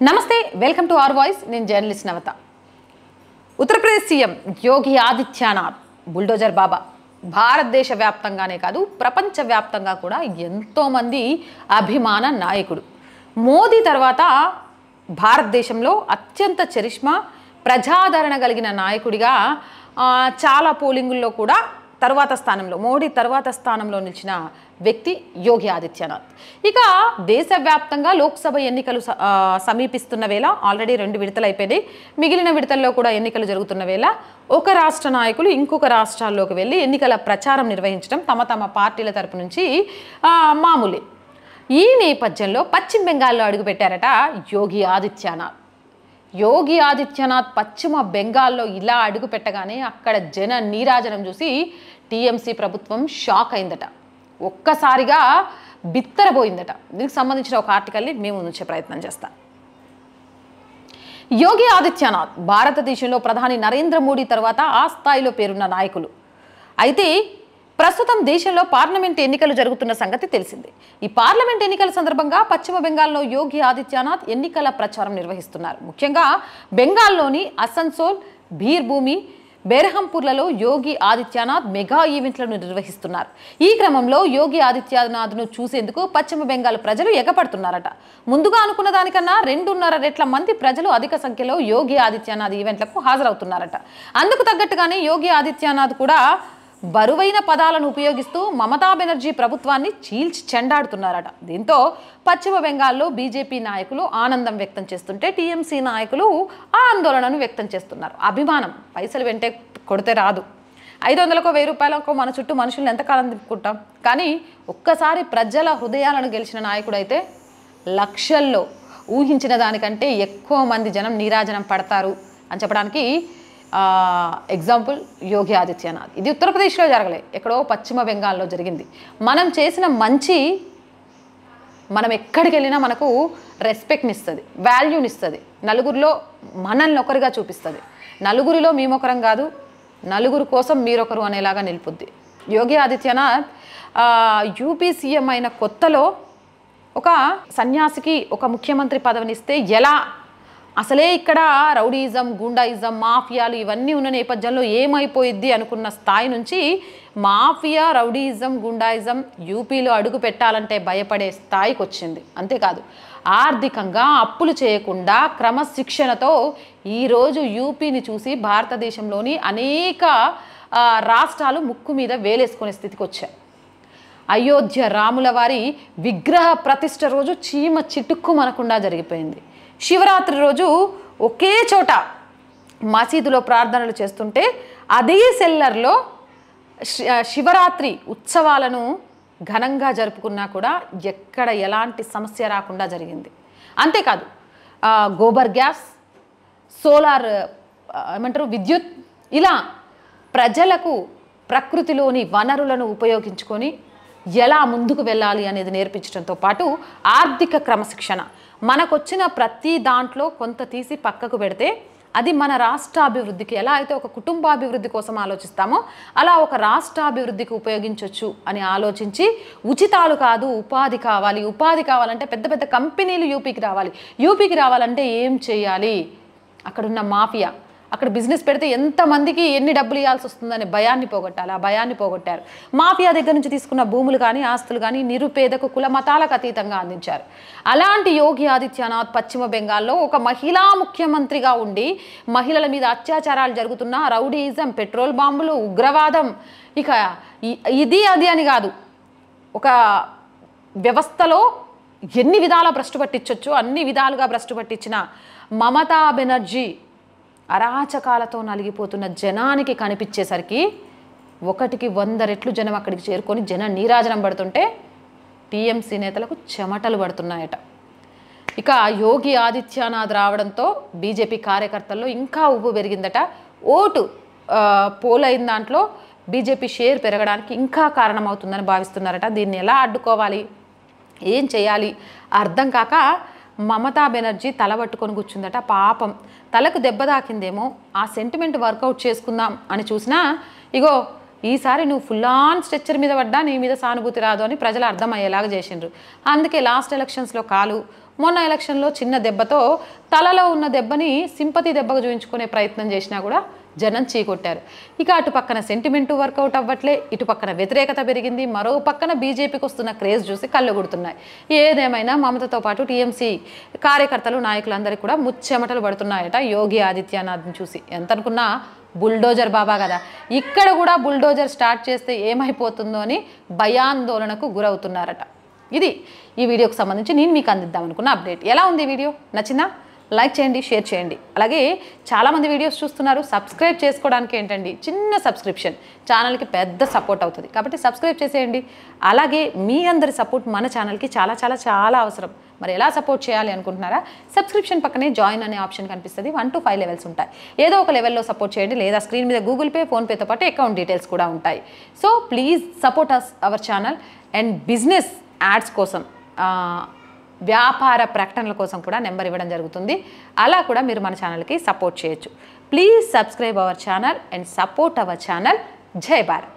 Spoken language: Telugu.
నమస్తే వెల్కమ్ టు ఆర్ వాయిస్. నేను జర్నలిస్ట్ నవత. Uttar Pradesh CM Yogi Adityanath bulldozer Baba. భారతదేశ వ్యాప్తంగానే కాదు ప్రపంచ వ్యాప్తంగా కూడా ఎంతోమంది అభిమాన నాయకుడు. మోదీ తర్వాత భారతదేశంలో అత్యంత చరిష్మా ప్రజాదరణ కలిగిన నాయకుడిగా చాలా పోలింగుల్లో కూడా తర్వాత స్థానంలో మోడీ తర్వాత స్థానంలో నిలిచిన వ్యక్తి యోగి ఆదిత్యనాథ్. ఇక దేశవ్యాప్తంగా లోక్సభ ఎన్నికలు సమీపిస్తున్న వేళ ఆల్రెడీ రెండు విడతలు అయిపోయినాయి మిగిలిన విడతల్లో కూడా ఎన్నికలు జరుగుతున్న వేళ ఒక రాష్ట్ర నాయకులు ఇంకొక రాష్ట్రాల్లోకి వెళ్ళి ఎన్నికల ప్రచారం నిర్వహించడం తమ తమ పార్టీల తరపు నుంచి మామూలే. ఈ నేపథ్యంలో పశ్చిమ బెంగాల్లో అడుగుపెట్టారట యోగి ఆదిత్యనాథ్. యోగి ఆదిత్యనాథ్ పశ్చిమ బెంగాల్లో ఇలా అడుగు పెట్టగానే అక్కడ జన నీరాజనం చూసి టీఎంసీ ప్రభుత్వం షాక్ అయిందట. ఒక్కసారిగా బిత్తరపోయిందట. దీనికి సంబంధించిన ఒక ఆర్టికల్ని మేము ఉంచే ప్రయత్నం చేస్తాం. యోగి ఆదిత్యనాథ్ భారతదేశంలో ప్రధాని నరేంద్ర మోడీ తర్వాత ఆ స్థాయిలో పేరున్న నాయకులు. అయితే ప్రస్తుతం దేశంలో పార్లమెంట్ ఎన్నికలు జరుగుతున్న సంగతి తెలిసిందే. ఈ పార్లమెంట్ ఎన్నికల సందర్భంగా పశ్చిమ బెంగాల్లో యోగి ఆదిత్యనాథ్ ఎన్నికల ప్రచారం నిర్వహిస్తున్నారు. ముఖ్యంగా బెంగాల్లోని అసన్సోల్ భీర్భూమి బెర్హంపూర్లలో యోగి ఆదిత్యనాథ్ మెగా ఈవెంట్లను నిర్వహిస్తున్నారు. ఈ క్రమంలో యోగి ఆదిత్యనాథ్ను చూసేందుకు పశ్చిమ బెంగాల్ ప్రజలు ఎగపడుతున్నారట. ముందుగా అనుకున్న దానికన్నా రెండున్నర రెట్ల మంది ప్రజలు అధిక సంఖ్యలో యోగి ఆదిత్యనాథ్ ఈవెంట్లకు హాజరవుతున్నారట. అందుకు తగ్గట్టుగానే యోగి ఆదిత్యనాథ్ కూడా బరువైన పదాలను ఉపయోగిస్తూ మమతా బెనర్జీ ప్రభుత్వాన్ని చీల్చి చెండాడుతున్నారట. దీంతో పశ్చిమ బెంగాల్లో బీజేపీ నాయకులు ఆనందం వ్యక్తం చేస్తుంటే టీఎంసీ నాయకులు ఆందోళనను వ్యక్తం చేస్తున్నారు. అభిమానం పైసలు వెంటే కొడితే రాదు. ఐదు వందలకో వెయ్యి రూపాయలకో మన చుట్టూ మనుషుల్ని ఎంతకాలం తిప్పుకుంటాం? కానీ ఒక్కసారి ప్రజల హృదయాలను గెలిచిన నాయకుడైతే లక్షల్లో ఊహించిన దానికంటే ఎక్కువ మంది జనం నీరాజనం పడతారు అని చెప్పడానికి ఎగ్జాంపుల్ యోగి ఆదిత్యనాథ్. ఇది ఉత్తరప్రదేశ్లో జరగలే ఎక్కడో పశ్చిమ బెంగాల్లో జరిగింది. మనం చేసిన మంచి మనం ఎక్కడికి వెళ్ళినా మనకు రెస్పెక్ట్ని ఇస్తుంది వాల్యూని ఇస్తుంది నలుగురిలో మనల్ని ఒకరిగా చూపిస్తుంది. నలుగురిలో మేమొకరం కాదు నలుగురు కోసం మీరొకరు అనేలాగా నిలుపుద్ది. Yogi Adityanath UP CM UP CM అయిన కొత్తలో ఒక సన్యాసికి ఒక ముఖ్యమంత్రి పదవినిస్తే ఎలా అసలే ఇక్కడ రౌడీజం గుండాయిజం మాఫియాలు ఇవన్నీ ఉన్న నేపథ్యంలో ఏమైపోయిద్ది అనుకున్న స్థాయి నుంచి మాఫియా రౌడీజం గుండాయిజం యూపీలో అడుగు పెట్టాలంటే భయపడే స్థాయికి వచ్చింది. అంతేకాదు ఆర్థికంగా అప్పులు చేయకుండా క్రమశిక్షణతో ఈరోజు యూపీని చూసి భారతదేశంలోని అనేక రాష్ట్రాలు ముక్కు మీద వేలేసుకునే స్థితికి వచ్చాయి. అయోధ్య రాముల వారి విగ్రహ ప్రతిష్ట రోజు చీమ చిటుక్కు మనకుండా జరిగిపోయింది. శివరాత్రి రోజు ఒకే చోట మసీదులో ప్రార్థనలు చేస్తుంటే అదే సెల్లర్లో శివరాత్రి ఉత్సవాలను ఘనంగా జరుపుకున్నా కూడా ఎక్కడ ఎలాంటి సమస్య రాకుండా జరిగింది. అంతేకాదు గోబర్ గ్యాస్ సోలార్ ఏమంటారు విద్యుత్ ఇలా ప్రజలకు ప్రకృతిలోని వనరులను ఉపయోగించుకొని ఎలా ముందుకు వెళ్ళాలి అనేది నేర్పించడంతో పాటు ఆర్థిక క్రమశిక్షణ. మనకొచ్చిన ప్రతి దాంట్లో కొంత తీసి పక్కకు పెడితే అది మన రాష్ట్రాభివృద్ధికి ఎలా అయితే ఒక కుటుంబాభివృద్ధి కోసం ఆలోచిస్తామో అలా ఒక రాష్ట్రాభివృద్ధికి ఉపయోగించవచ్చు అని ఆలోచించి ఉచితాలు కాదు ఉపాధి కావాలి. ఉపాధి కావాలంటే పెద్ద పెద్ద కంపెనీలు యూపీకి రావాలి. యూపీకి రావాలంటే ఏం చేయాలి? అక్కడున్న మాఫియా. అక్కడ బిజినెస్ పెడితే ఎంతమందికి ఎన్ని డబ్బులు ఇవ్వాల్సి వస్తుందనే భయాన్ని పోగొట్టాలి. ఆ భయాన్ని పోగొట్టారు. మాఫియా దగ్గర నుంచి తీసుకున్న భూములు కానీ ఆస్తులు కానీ నిరుపేదకు కుల మతాలకు అతీతంగా అందించారు. అలాంటి యోగి ఆదిత్యనాథ్ పశ్చిమ బెంగాల్లో ఒక మహిళా ముఖ్యమంత్రిగా ఉండి మహిళల మీద అత్యాచారాలు జరుగుతున్న రౌడీయిజం పెట్రోల్ బాంబులు ఉగ్రవాదం ఇక ఇది అది అని కాదు. ఒక వ్యవస్థలో ఎన్ని విధాల భ్రష్టు పట్టించవచ్చు అన్ని విధాలుగా భ్రష్టు పట్టించిన మమతా బెనర్జీ అరాచకాలతో నలిగిపోతున్న జనానికి కనిపించేసరికి ఒకటికి వంద రెట్లు జనం అక్కడికి చేరుకొని జన నీరాజనం పడుతుంటే టీఎంసీ నేతలకు చెమటలు పడుతున్నాయట. ఇక యోగి ఆదిత్యనాథ్ రావడంతో బీజేపీ కార్యకర్తల్లో ఇంకా ఉప్పు పెరిగిందట. ఓటు పోలైన దాంట్లో బీజేపీ షేర్ పెరగడానికి ఇంకా కారణమవుతుందని భావిస్తున్నారట. దీన్ని ఎలా అడ్డుకోవాలి? ఏం చేయాలి? అర్థం కాక మమతా బెనర్జీ తల పట్టుకొని కూర్చుందట. పాపం తలకు దెబ్బ తాకిందేమో ఆ సెంటిమెంట్ వర్కౌట్ చేసుకుందాం అని చూసినా ఇగో ఈసారి నువ్వు ఫుల్ ఆన్ స్ట్రెచ్చర్ మీద పడ్డా నీ మీద సానుభూతి రాదు అని ప్రజలు అర్థమయ్యేలాగా చేసిండ్రు. అందుకే లాస్ట్ ఎలక్షన్స్లో కాలు మొన్న ఎలక్షన్లో చిన్న దెబ్బతో తలలో ఉన్న దెబ్బని సింపతి దెబ్బకు చూపించుకునే ప్రయత్నం చేసినా కూడా జనం చీకొట్టారు. ఇక అటు పక్కన సెంటిమెంటు వర్కౌట్ అవ్వట్లే ఇటు పక్కన వ్యతిరేకత పెరిగింది మరో పక్కన బీజేపీకి వస్తున్న క్రేజ్ చూసి కళ్ళు గుడుతున్నాయి. ఏదేమైనా మమతతో పాటు టీఎంసీ కార్యకర్తలు నాయకులందరికీ కూడా ముచ్చెమటలు పడుతున్నాయట యోగి ఆదిత్యనాథ్ని చూసి. ఎంత అనుకున్నా బుల్డోజర్ బాబా కదా. ఇక్కడ కూడా బుల్డోజర్ స్టార్ట్ చేస్తే ఏమైపోతుందో అని భయాందోళనకు గురవుతున్నారట. ఇది ఈ వీడియోకి సంబంధించి నేను మీకు అందిద్దాం అనుకున్న అప్డేట్. ఎలా ఉంది వీడియో? నచ్చిందా? లైక్ చేయండి షేర్ చేయండి. అలాగే చాలామంది వీడియోస్ చూస్తున్నారు సబ్స్క్రైబ్ చేసుకోవడానికి ఏంటండి? చిన్న సబ్స్క్రిప్షన్. ఛానల్కి పెద్ద సపోర్ట్ అవుతుంది. కాబట్టి సబ్స్క్రైబ్ చేసేయండి. అలాగే మీ అందరి సపోర్ట్ మన ఛానల్కి చాలా చాలా చాలా అవసరం. మరి ఎలా సపోర్ట్ చేయాలి అనుకుంటున్నారా? సబ్స్క్రిప్షన్ పక్కనే జాయిన్ అనే ఆప్షన్ కనిపిస్తుంది. వన్ టు ఫైవ్ లెవెల్స్ ఉంటాయి. ఏదో ఒక లెవెల్లో సపోర్ట్ చేయండి. లేదా స్క్రీన్ మీద గూగుల్ పే ఫోన్పేతో పాటు అకౌంట్ డీటెయిల్స్ కూడా ఉంటాయి. So please support us our channel and business ads కోసం వ్యాపార ప్రకటనల కోసం కూడా నెంబర్ ఇవ్వడం జరుగుతుంది. అలా కూడా మీరు మన ఛానల్కి సపోర్ట్ చేయొచ్చు. Please subscribe our channel and support our channel. జై భారత్.